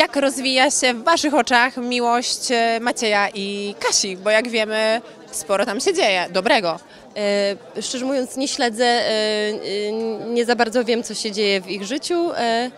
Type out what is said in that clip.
jak rozwija się w Waszych oczach miłość e, Macieja i Kasi, bo jak wiemy, sporo tam się dzieje, dobrego. E, szczerze mówiąc, nie śledzę, e, nie za bardzo wiem, co się dzieje w ich życiu. E,